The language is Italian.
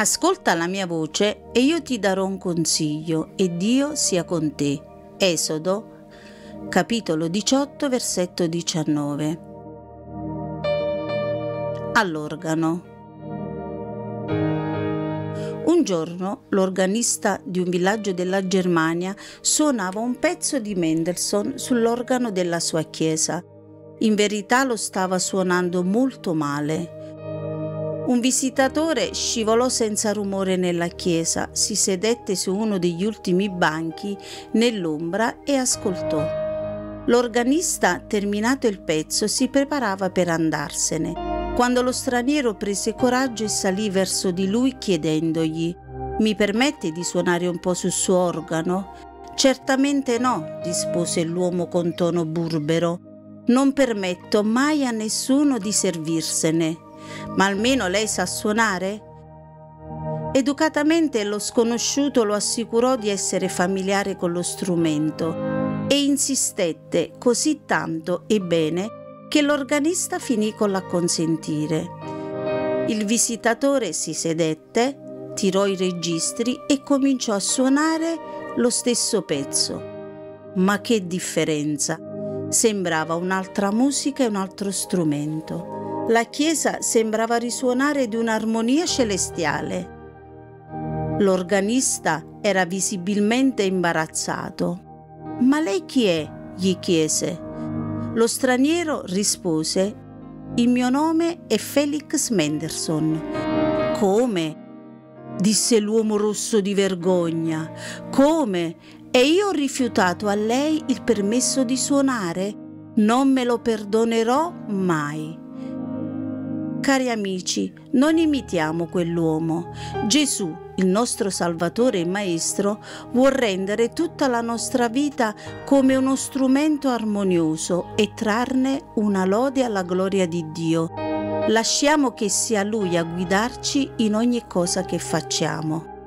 Ascolta la mia voce e io ti darò un consiglio e Dio sia con te. Esodo, capitolo 18, versetto 19. All'organo. Un giorno l'organista di un villaggio della Germania suonava un pezzo di Mendelssohn sull'organo della sua chiesa. In verità lo stava suonando molto male un visitatore scivolò senza rumore nella chiesa, si sedette su uno degli ultimi banchi nell'ombra e ascoltò. L'organista, terminato il pezzo, si preparava per andarsene, quando lo straniero prese coraggio e salì verso di lui chiedendogli Mi permette di suonare un po' sul suo organo? Certamente no, rispose l'uomo con tono burbero. Non permetto mai a nessuno di servirsene ma almeno lei sa suonare? Educatamente lo sconosciuto lo assicurò di essere familiare con lo strumento e insistette così tanto e bene che l'organista finì con l'acconsentire. Il visitatore si sedette, tirò i registri e cominciò a suonare lo stesso pezzo. Ma che differenza! Sembrava un'altra musica e un altro strumento la chiesa sembrava risuonare di un'armonia celestiale. L'organista era visibilmente imbarazzato. Ma lei chi è? gli chiese. Lo straniero rispose, il mio nome è Felix Mendelssohn. Come? disse l'uomo rosso di vergogna. Come? E io ho rifiutato a lei il permesso di suonare? Non me lo perdonerò mai. Cari amici, non imitiamo quell'uomo. Gesù, il nostro Salvatore e Maestro, vuol rendere tutta la nostra vita come uno strumento armonioso e trarne una lode alla gloria di Dio. Lasciamo che sia Lui a guidarci in ogni cosa che facciamo.